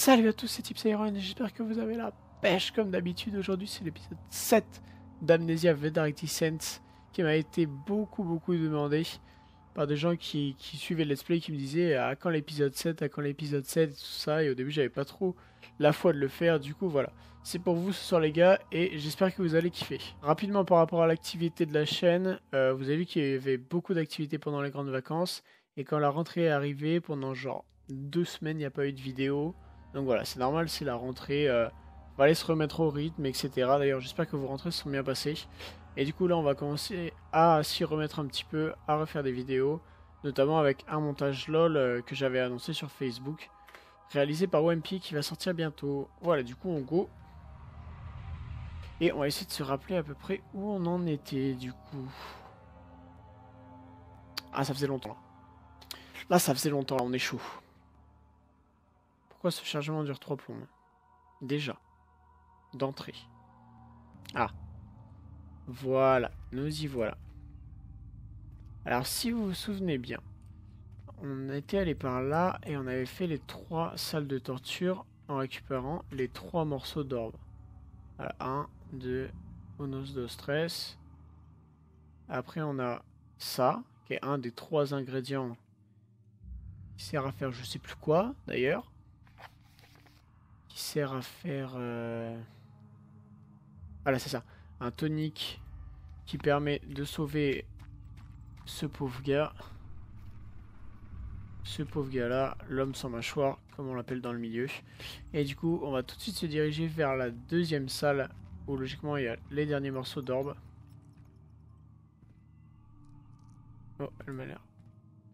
Salut à tous, c'est Tipsyron et j'espère que vous avez la pêche comme d'habitude. Aujourd'hui, c'est l'épisode 7 d'Amnesia The Dark Descent qui m'a été beaucoup, beaucoup demandé par des gens qui, suivaient le let's play qui me disaient à quand l'épisode 7, à quand l'épisode 7 et tout ça. Et au début, j'avais pas trop la foi de le faire. Du coup, voilà. C'est pour vous ce soir, les gars, et j'espère que vous allez kiffer. Rapidement, par rapport à l'activité de la chaîne, euh, vous avez vu qu'il y avait beaucoup d'activités pendant les grandes vacances. Et quand la rentrée est arrivée, pendant genre deux semaines, il n'y a pas eu de vidéo. Donc voilà, c'est normal, c'est la rentrée. Euh, va aller se remettre au rythme, etc. D'ailleurs, j'espère que vos rentrées se sont bien passées. Et du coup, là, on va commencer à s'y remettre un petit peu, à refaire des vidéos. Notamment avec un montage LOL euh, que j'avais annoncé sur Facebook. Réalisé par OMP qui va sortir bientôt. Voilà, du coup, on go. Et on va essayer de se rappeler à peu près où on en était, du coup. Ah, ça faisait longtemps. Là, ça faisait longtemps, on est chaud. Pourquoi ce chargement dure 3 plombs Déjà. D'entrée. Ah. Voilà, nous y voilà. Alors si vous vous souvenez bien, on était allé par là et on avait fait les trois salles de torture en récupérant les trois morceaux d'orbe. Voilà, 1, 2, onos de stress. Après on a ça, qui est un des trois ingrédients qui sert à faire je sais plus quoi d'ailleurs. Sert à faire... Euh, voilà c'est ça. Un tonique qui permet de sauver ce pauvre gars. Ce pauvre gars là, l'homme sans mâchoire, comme on l'appelle dans le milieu. Et du coup, on va tout de suite se diriger vers la deuxième salle où logiquement il y a les derniers morceaux d'orbe. Oh, elle m'a l'air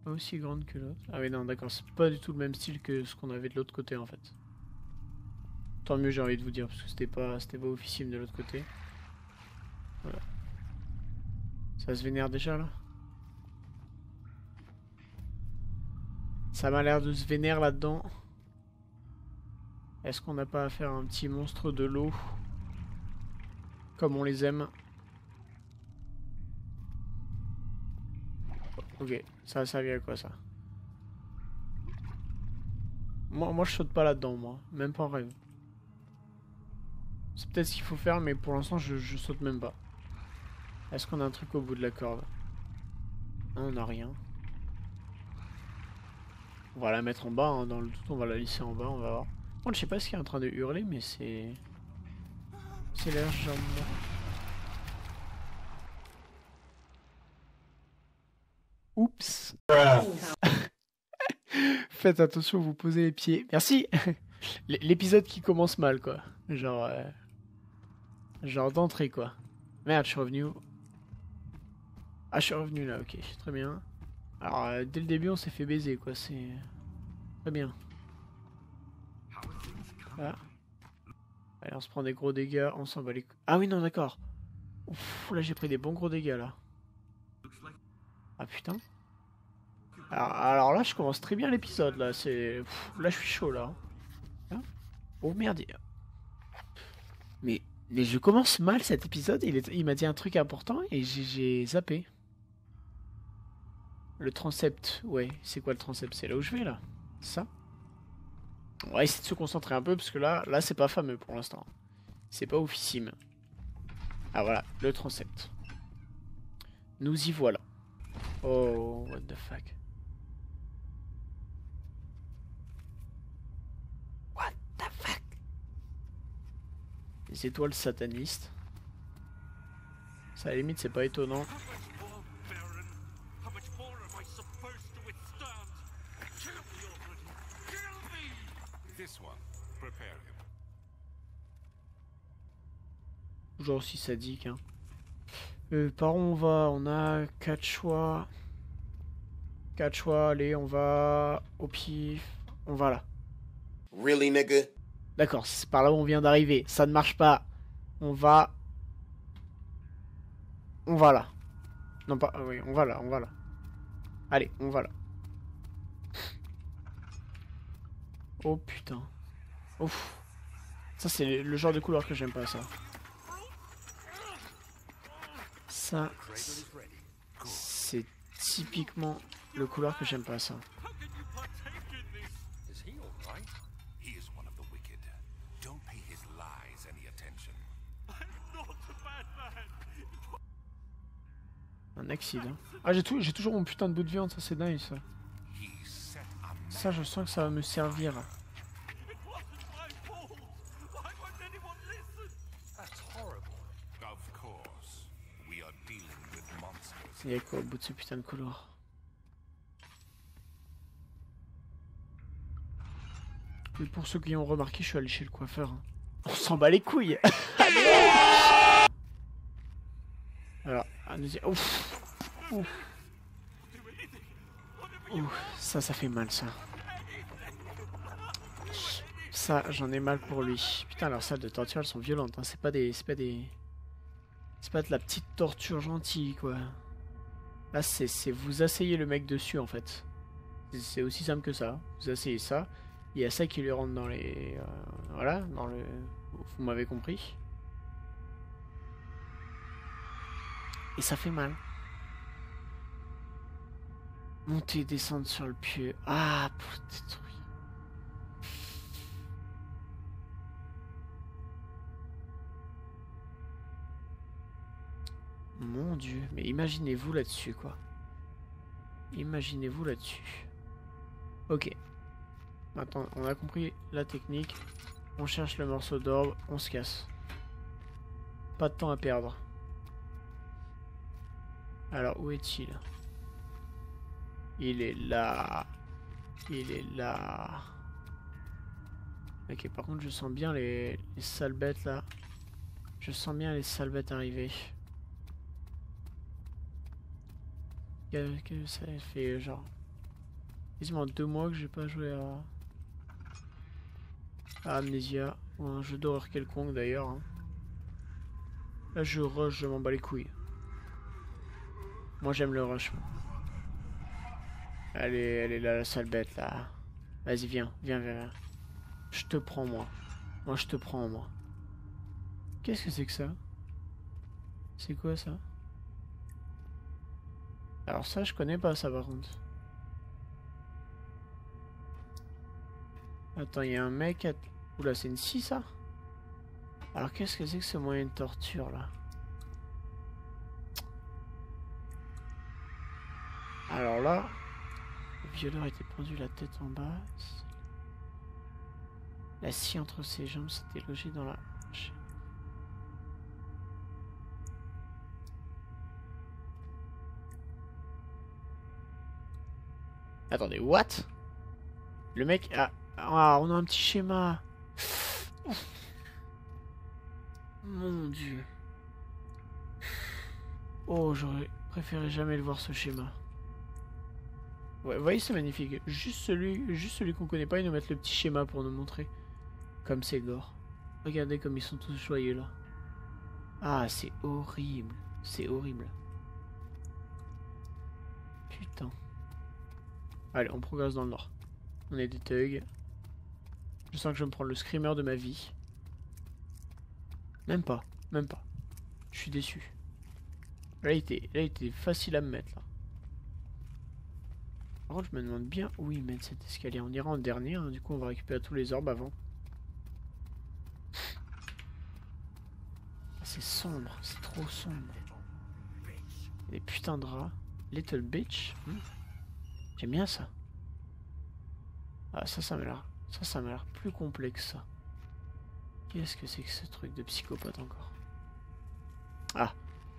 aussi grande que l'autre. Ah oui, non, d'accord, c'est pas du tout le même style que ce qu'on avait de l'autre côté en fait. Tant mieux, j'ai envie de vous dire, parce que c'était pas, c'était pas officiel de l'autre côté. Voilà. Ça se vénère déjà là? Ça m'a l'air de se vénère là-dedans. Est-ce qu'on n'a pas à un petit monstre de l'eau? Comme on les aime. Ok, ça a servi à quoi ça? Moi, moi je saute pas là-dedans moi, même pas en rêve. C'est peut-être ce qu'il faut faire mais pour l'instant je, saute même pas. Est-ce qu'on a un truc au bout de la corde? On n'a rien. On va la mettre en bas, hein, dans le doute, on va la lisser en bas, on va voir. Bon, je sais pas ce qu'il est en train de hurler, mais c'est... C'est l'air Oups Faites attention, vous posez les pieds. Merci L'épisode qui commence mal, quoi. Genre... Euh, genre d'entrée, quoi. Merde, je suis revenu ah, je suis revenu là, ok, très bien. Alors, euh, dès le début, on s'est fait baiser, quoi, c'est... Très bien. Ah. Allez, on se prend des gros dégâts, on s'en bat les... Ah oui, non, d'accord. Là, j'ai pris des bons gros dégâts, là. Ah, putain. Alors, là, je commence très bien l'épisode, là, c'est... Là, je suis chaud, là. Hein? Oh, merde. Mais... Mais je commence mal cet épisode, il, m'a dit un truc important et j'ai zappé. Le transept, ouais, c'est quoi le transept? C'est là où je vais là Ça? On va essayer de se concentrer un peu parce que là, là c'est pas fameux pour l'instant. C'est pas officime. Ah voilà, le transept. Nous y voilà. Oh, what the fuck. What the fuck Les étoiles satanistes. Ça à la limite c'est pas étonnant. Toujours aussi sadique. Hein. Euh, par où on va? On a 4 choix. 4 choix, allez, on va au pif. On va là. Really, nigga? D'accord, c'est par là où on vient d'arriver. Ça ne marche pas. On va... On va là. Non, pas... Oui, on va là, on va là. Allez, on va là. Oh putain. Ouf. Ça, c'est le genre de couleur que j'aime pas, ça. Ça, c'est typiquement le couleur que j'aime pas, ça. Un accident. Ah, j'ai toujours mon putain de bout de viande, ça c'est dingue ça. Je sens que ça va me servir. Il y a quoi au bout de ce putain de couloir? Et pour ceux qui ont remarqué, je suis allé chez le coiffeur. hein. On s'en bat les couilles Alors. Ouf Ouf ça, ça fait mal, ça. Ça, j'en ai mal pour lui. Putain, leurs salles de torture, elles sont violentes. Hein. C'est pas des... C'est pas des... C'est pas de la petite torture gentille, quoi. Là, c'est vous asseyez le mec dessus, en fait. C'est- C'est aussi simple que ça. Vous asseyez ça. Il y a ça qui lui rentre dans les... euh, voilà, dans le... Vous m'avez compris. Et ça fait mal. Monter et descendre sur le pieu. Ah, pour détruire. Mon dieu, mais imaginez-vous là-dessus, quoi. Imaginez-vous là-dessus. Ok. Maintenant, on a compris la technique. On cherche le morceau d'orbe, on se casse. Pas de temps à perdre. Alors, où est-il? Il est là. Il est là. Ok, par contre, je sens bien les, les sales bêtes là. Je sens bien les sales bêtes arriver. Que, ça fait genre quasiment deux mois que j'ai pas joué à, à Amnesia ou un jeu d'horreur quelconque d'ailleurs. hein. Là je rush, je m'en bats les couilles. Moi j'aime le rush. Elle est, elle est là la sale bête là. Vas-y viens, viens, viens, viens. Je te prends moi. Moi je te prends moi. Qu'est-ce que c'est que ça? C'est quoi ça? Alors ça, je connais pas ça par contre. Attends, il y a un mec à... Oula, c'est une scie ça? Alors qu'est-ce que c'est que ce moyen de torture là? Alors là, violeur était pendu la tête en bas. La scie entre ses jambes s'était logée dans la... Attendez, what? Le mec. Ah, on a un petit schéma. Mon dieu. Oh, j'aurais préféré jamais le voir ce schéma. Ouais, voyez, c'est magnifique. Juste celui, juste celui qu'on connaît pas, ils nous mettent le petit schéma pour nous montrer. Comme c'est gore. Regardez comme ils sont tous joyeux là. Ah, c'est horrible. C'est horrible. Putain. Allez, on progresse dans le nord. On est des thugs. Je sens que je vais me prendre le screamer de ma vie. Même pas, même pas. Je suis déçu. Là, il était, là, il était facile à me mettre, là. Par contre, je me demande bien où ils mettent cet escalier. On ira en dernier, hein, du coup, on va récupérer tous les orbes avant. Ah, c'est sombre, c'est trop sombre. Des putains de rats. Little bitch. hmm. J'aime bien ça. Ah, ça, ça m'a l'air... Ça, ça m'a l'air plus complexe, ça. Qu'est-ce que c'est que ce truc de psychopathe encore? Ah,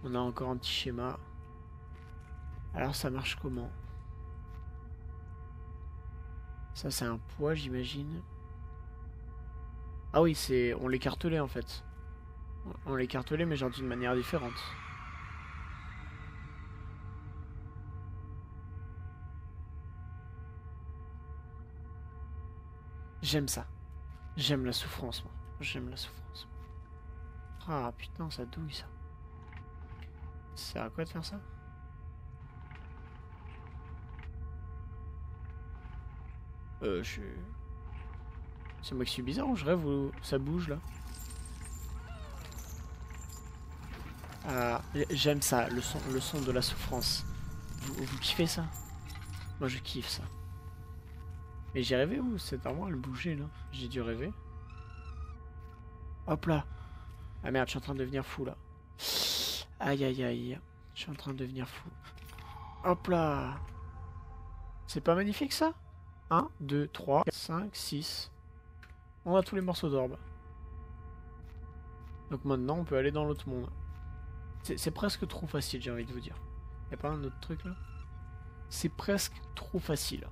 on a encore un petit schéma. Alors, ça marche comment? Ça, c'est un poids, j'imagine. Ah oui, c'est... On l'écartelait, en fait. On l'écartelait, mais genre d'une manière différente. J'aime ça. J'aime la souffrance, moi. J'aime la souffrance. Ah putain, ça douille ça. Ça sert à quoi de faire ça? Euh, je. C'est moi qui suis bizarre je rêve ou ça bouge là Ah, j'aime ça, le son, de la souffrance. Vous, vous kiffez ça? Moi je kiffe ça. Mais j'ai rêvé ou cette armoire elle bougeait là? J'ai dû rêver. Hop là Ah merde, je suis en train de devenir fou là. Aïe aïe aïe. Je suis en train de devenir fou. Hop là C'est pas magnifique ça? 1, 2, 3, 4, 5, 6. On a tous les morceaux d'orbe. Donc maintenant, on peut aller dans l'autre monde. C'est presque trop facile, j'ai envie de vous dire. Y'a pas un autre truc là? C'est presque trop facile.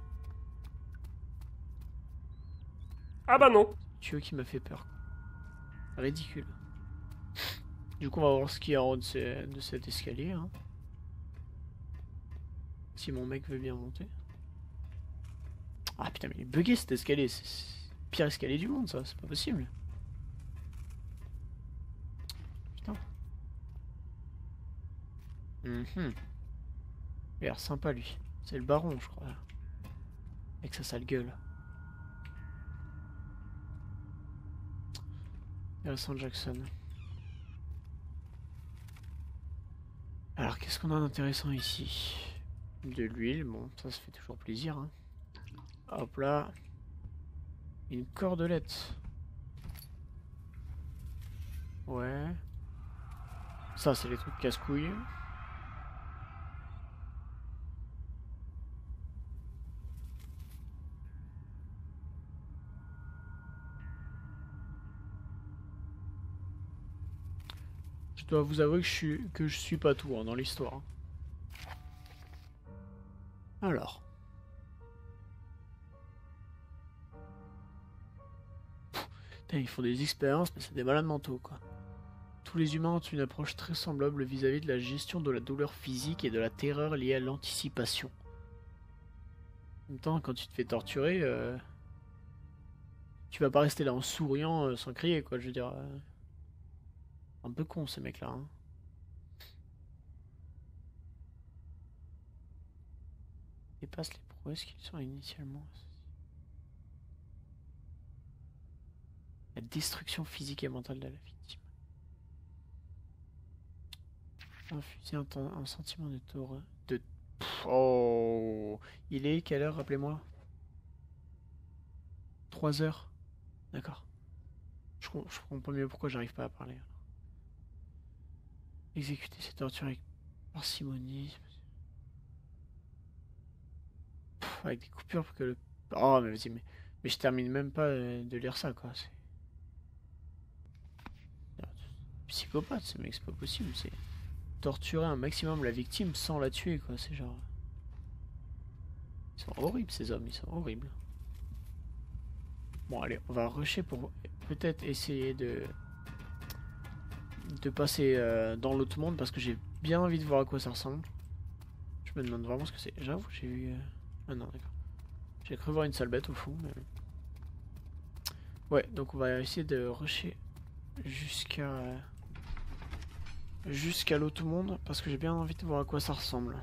Ah bah non Tu qui m'a fait peur. Ridicule. Du coup, on va voir ce qu'il y a en haut de, de cet escalier. Hein. Si mon mec veut bien monter. Ah putain, mais il est bugué cet escalier. C'est le pire escalier du monde, ça. C'est pas possible. Putain. Mhm. Il a l'air sympa, lui. C'est le baron, je crois. Avec sa sale gueule. Harrison Jackson. Alors, qu'est-ce qu'on a d'intéressant ici? De l'huile, bon, ça se fait toujours plaisir. Hein. Hop là. Une cordelette. Ouais. Ça, c'est les trucs casse-couilles. Je dois vous avouer que je suis, que je suis pas tout hein, dans l'histoire. Alors. Ils font des expériences, mais c'est des malades mentaux, quoi. Tous les humains ont une approche très semblable vis-à-vis de la gestion de la douleur physique et de la terreur liée à l'anticipation. En même temps, quand tu te fais torturer, euh, tu vas pas rester là en souriant euh, sans crier, quoi. Je veux dire. Euh, un peu con ces mecs-là. Hein. Dépasse les prouesses qu'ils sont initialement La destruction physique et mentale de la victime. Infuser un, sentiment de tort. De... oh Il est quelle heure, rappelez-moi? 3 heures? D'accord. Je, je comprends pas mieux pourquoi j'arrive pas à parler. Exécuter cette torture avec parcimonie. avec des coupures pour que le. Oh, mais vas-y, mais, mais je termine même pas euh, de lire ça, quoi. C'est. Psychopathe, ce mec, c'est pas possible. C'est torturer un maximum la victime sans la tuer, quoi. C'est genre. Ils sont horribles, ces hommes, ils sont horribles. Bon, allez, on va rusher pour peut-être essayer de de passer euh, dans l'autre monde parce que j'ai bien envie de voir à quoi ça ressemble. Je me demande vraiment ce que c'est. J'avoue, j'ai eu... Ah non, d'accord. J'ai cru voir une sale bête au fond, mais... Ouais, donc on va essayer de rusher jusqu'à... Jusqu'à l'autre monde, parce que j'ai bien envie de voir à quoi ça ressemble.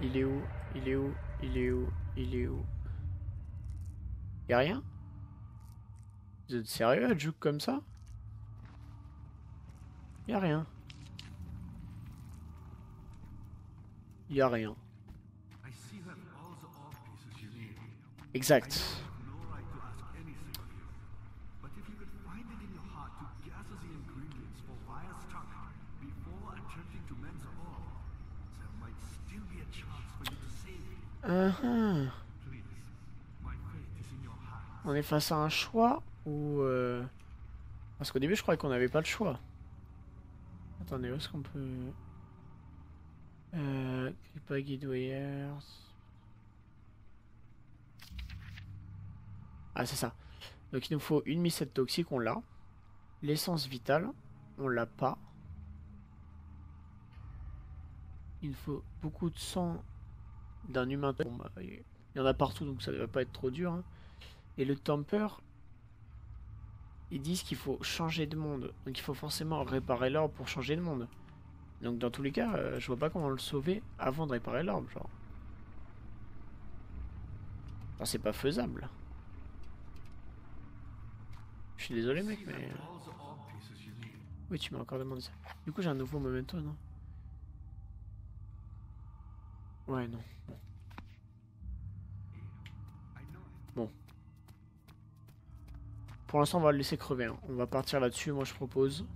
Il est où? Il est où? Il est où? Il est où? Y'a rien? Vous êtes sérieux à jouer comme ça? Y'a rien. Y'a rien. Exact. Uh-huh. On est face à un choix ou... Euh... Parce qu'au début je croyais qu'on n'avait pas le choix. Attendez, où est-ce qu'on peut... Euh... Guidewires... Ah c'est ça. Donc il nous faut une mycète toxique, on l'a. L'essence vitale, on l'a pas. Il faut beaucoup de sang d'un humain. Bah, il y en a partout, donc ça ne va pas être trop dur. Hein. Et le temper, ils disent qu'il faut changer de monde. Donc il faut forcément réparer l'orbe pour changer de monde. Donc dans tous les cas, euh, je vois pas comment le sauver avant de réparer l'orbe, genre. C'est pas faisable. Je suis désolé mec, mais... Oui, tu m'as encore demandé ça. Du coup, j'ai un nouveau memento, non? Ouais, non. Bon. Pour l'instant, on va le laisser crever. hein. On va partir là-dessus, moi je propose.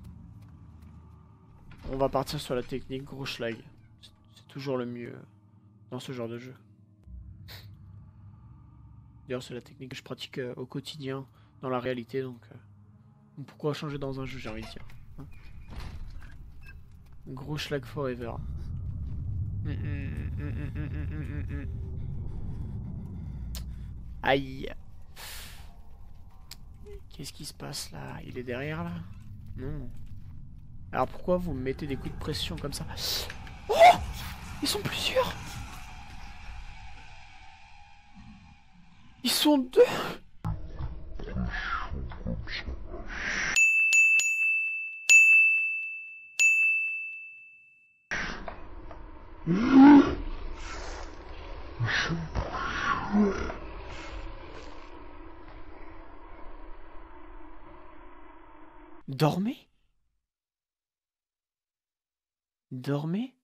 On va partir sur la technique gros schlag. C'est- toujours le mieux dans ce genre de jeu. D'ailleurs, c'est la technique que je pratique euh, au quotidien, dans la réalité, donc, euh, pourquoi changer dans un jeu, j'ai envie de dire. Hein. Gros schlag forever. Mm, mm, mm, Aïe. Qu'est-ce qui se passe là? Il est derrière là? Non. Alors pourquoi vous mettez des coups de pression comme ça? Oh Ils sont plusieurs Ils sont deux Dormez. Dormez.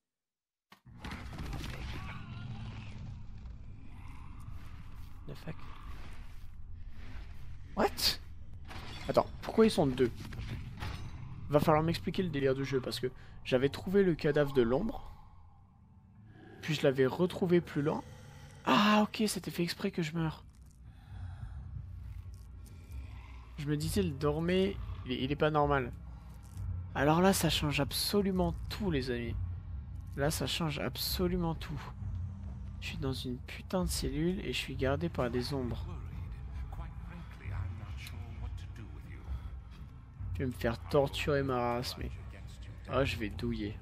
What? Attends, pourquoi ils sont deux? Va falloir m'expliquer le délire du jeu parce que j'avais trouvé le cadavre de l'ombre. Je l'avais retrouvé plus loin. Ah ok, c'était fait exprès que je meure. Je me disais, le dormait, il est, pas normal. Alors là, ça change absolument tout, les amis. Là, ça change absolument tout. Je suis dans une putain de cellule et je suis gardé par des ombres. Je vais me faire torturer ma race, mais... Ah, je vais douiller.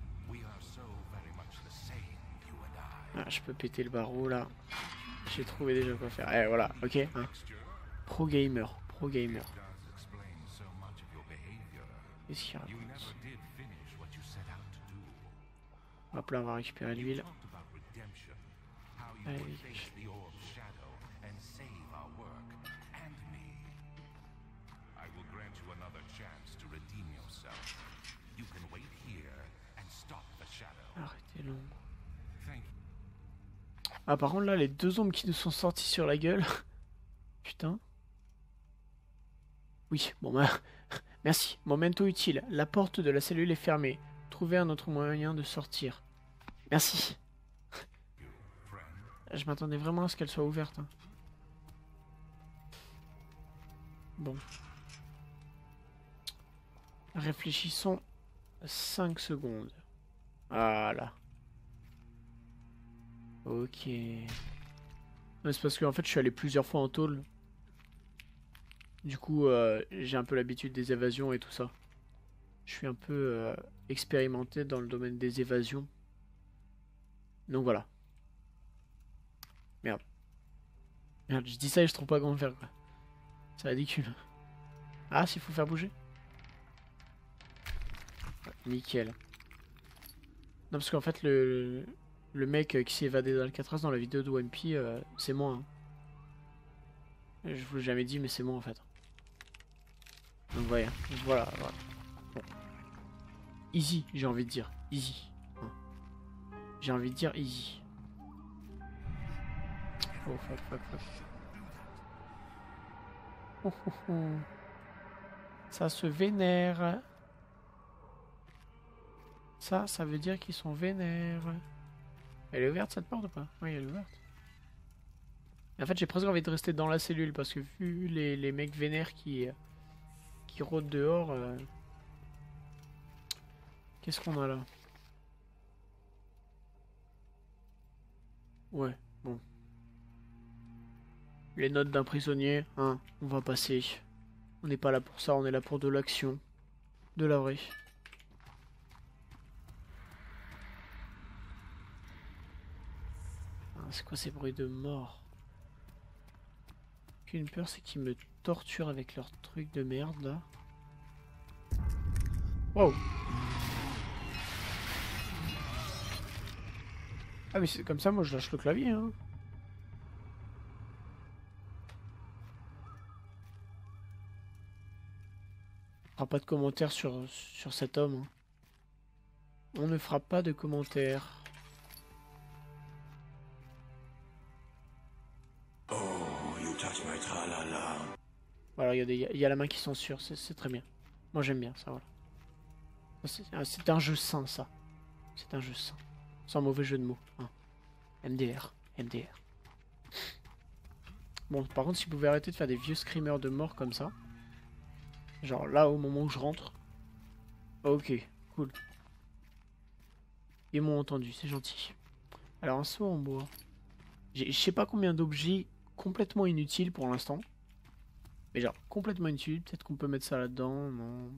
Ah, je peux péter le barreau là. J'ai trouvé déjà quoi faire. Eh voilà, ok. Hein. Pro gamer, pro gamer. Qu'est-ce qu'il Hop là, on va récupérer l'huile. Allez, Ah, par contre, là, les deux ombres qui nous sont sorties sur la gueule. Putain. Oui, bon bah... Merci. Momento utile. La porte de la cellule est fermée. Trouvez un autre moyen de sortir. Merci. Je m'attendais vraiment à ce qu'elle soit ouverte. hein. Bon. Réfléchissons 5 secondes. Voilà. Ok. C'est parce qu'en fait je suis allé plusieurs fois en tôle. Du coup euh, j'ai un peu l'habitude des évasions et tout ça. Je suis un peu euh, expérimenté dans le domaine des évasions. Donc voilà. Merde. Merde, je dis ça et je trouve pas comment faire. C'est ridicule. Ah, s'il faut faire bouger. Nickel. Non, parce qu'en fait, le, le mec euh, qui s'est évadé d'Alcatraz dans la vidéo de euh, c'est moi. hein. Je vous l'ai jamais dit, mais c'est moi en fait. Donc voilà, voilà, voilà. Easy, j'ai envie de dire. Easy. hein. J'ai envie de dire easy. Oh, oh, oh. Ça se vénère. Ça, ça veut dire qu'ils sont vénères. Elle est ouverte cette porte ou pas? Oui, elle est ouverte. En fait, j'ai presque envie de rester dans la cellule parce que vu les, les mecs vénères qui, qui rôdent dehors. euh, Qu'est-ce qu'on a là? Ouais, bon. Les notes d'un prisonnier, hein, on va passer. On n'est pas là pour ça, on est là pour de l'action. De la vraie. C'est quoi ces bruits de mort? Qu'une peur, c'est qu'ils me torturent avec leurs trucs de merde là. Wow Ah mais c'est comme ça, moi je lâche le clavier hein. Fera pas de commentaires sur, sur cet homme. hein. On ne fera pas de commentaires. Regardez, il y a- la main qui censure, c'est très bien. Moi j'aime bien ça, voilà. Ça, C'est un jeu sain, ça. C'est un jeu sain. Sans mauvais jeu de mots. hein. MDR, MDR. Bon, par contre, si vous pouvez arrêter de faire des vieux screamers de mort comme ça. Genre là, au moment où je rentre. Ok, cool. Ils m'ont entendu, c'est gentil. Alors, un seau en bois. Je sais pas combien d'objets complètement inutiles pour l'instant. Mais genre, complètement inutiles. Peut-être qu'on peut mettre ça là-dedans. Non.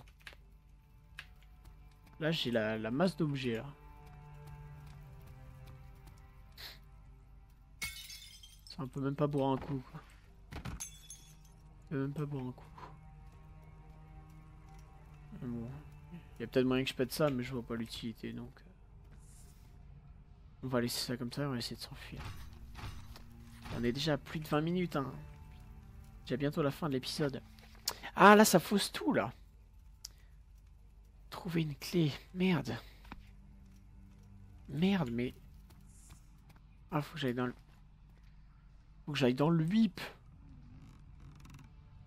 Là, j'ai la, masse d'objets, là. Ça, on peut même pas boire un coup, quoi. On peut même pas boire un coup. Il y a peut-être moyen que je pète ça, mais je vois pas l'utilité, donc... euh. On va laisser ça comme ça, on va essayer de s'enfuir. On est déjà à plus de 20 minutes, hein. Déjà bientôt la fin de l'épisode. Ah, là, ça fausse tout, là. Trouver une clé. Merde. Merde, mais... Ah, faut que j'aille dans le... Faut que j'aille dans le whip.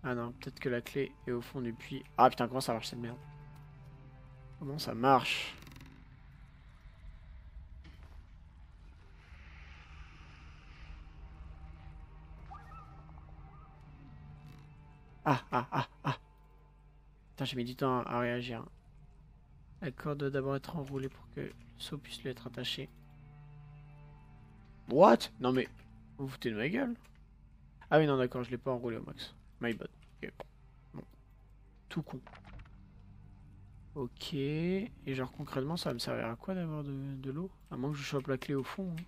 Ah non, peut-être que la clé est au fond du puits. Ah putain, comment ça marche cette merde? Comment ça marche? Ah, ah, ah, ah Putain, j'ai mis du temps à réagir. La corde doit d'abord être enroulée pour que le seau puisse lui être attaché. What? Non mais... Vous vous foutez de ma gueule Ah oui, non, d'accord, je l'ai pas enroulé au max. My bad. Ok. Bon. Tout con. Ok. Et genre concrètement, ça va me servir à quoi d'avoir de, de l'eau? À moins que je chope la clé au fond. hein.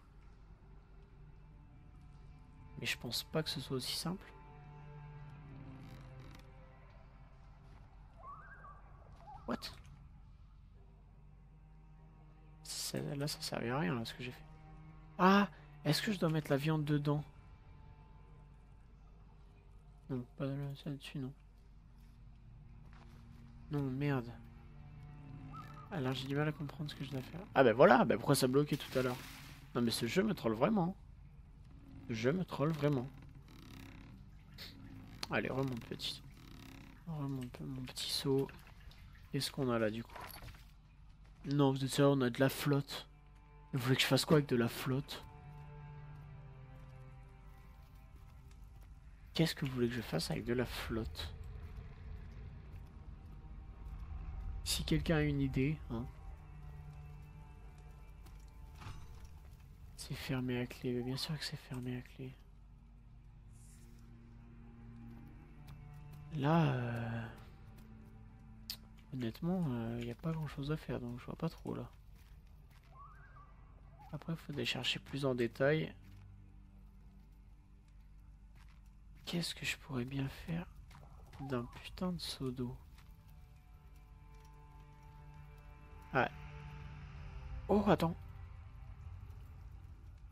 Mais je pense pas que ce soit aussi simple. What? Là, ça servait à rien, là, ce que j'ai fait. Ah Est-ce que je dois mettre la viande dedans? Non, pas là, ça dessus, non. Non, merde. Alors, j'ai du mal à comprendre ce que je dois faire. Ah, ben voilà ben Pourquoi ça bloquait tout à l'heure? Non, mais ce jeu me troll vraiment. Ce jeu me troll vraiment. Allez, remonte, petit. Remonte, mon petit saut. Qu'est-ce qu'on a là, du coup Non, vous êtes sérieux, on a de la flotte. Vous voulez que je fasse quoi avec de la flotte? Qu'est-ce que vous voulez que je fasse avec de la flotte? Si quelqu'un a une idée, hein. C'est fermé à clé, mais bien sûr que c'est fermé à clé. Là, euh, honnêtement, il n'y a pas grand chose à faire, donc je vois pas trop là. Après, il faudrait chercher plus en détail. Qu'est-ce que je pourrais bien faire d'un putain de seau d'eau? Ah. Oh, attends.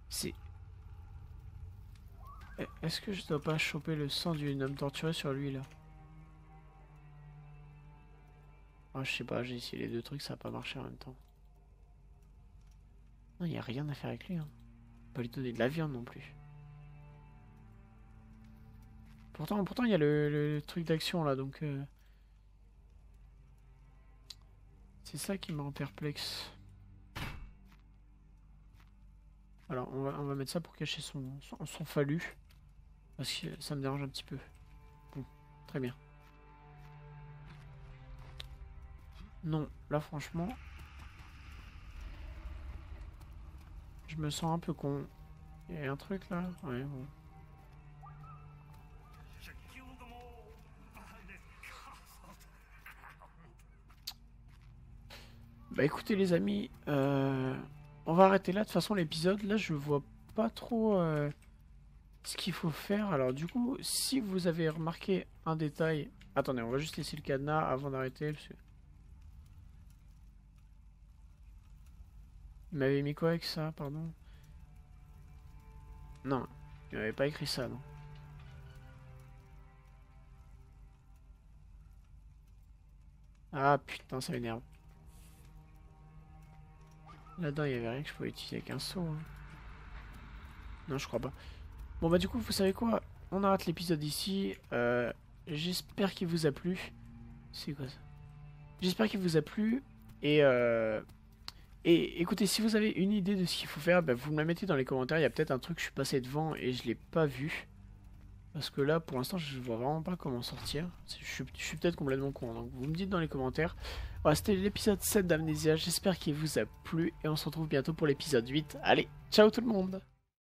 C'est... Eh, Est-ce que je dois pas choper le sang d'une homme torturée sur lui, là? Ah, je sais pas, j'ai essayé les deux trucs, ça a pas marché en même temps. Non, y a rien à faire avec lui, hein. Pas lui donner de la viande non plus. Pourtant, pourtant, il y a le, truc d'action là, donc. euh, C'est ça qui me rend perplexe. Alors, on va, mettre ça pour cacher son, son, son fallu. Parce que ça me dérange un petit peu. Bon, très bien. Non, là franchement. Je me sens un peu con. Il y a un truc là? Ouais, bon. Bah écoutez les amis, euh, on va arrêter là. De toute façon l'épisode, là je vois pas trop euh, ce qu'il faut faire. Alors du coup, si vous avez remarqué un détail... Attendez, on va juste laisser le cadenas avant d'arrêter. Il m'avait mis quoi avec ça, pardon? Non, il m'avait pas écrit ça, non. Ah putain, ça m'énerve. Là-dedans, il y avait rien que je pouvais utiliser avec un seau. hein. Non, je crois pas. Bon, bah, du coup, vous savez quoi? On arrête l'épisode ici. Euh, j'espère qu'il vous a plu. C'est quoi ça? J'espère qu'il vous a plu. Et, euh, et écoutez, si vous avez une idée de ce qu'il faut faire, bah, vous me la mettez dans les commentaires. Il y a peut-être un truc que je suis passé devant et je l'ai pas vu. Parce que là, pour l'instant, je vois vraiment pas comment sortir. Je suis, suis peut-être complètement con. Donc vous me dites dans les commentaires. Voilà, c'était l'épisode 7 d'Amnesia. J'espère qu'il vous a plu. Et on se retrouve bientôt pour l'épisode 8. Allez, ciao tout le monde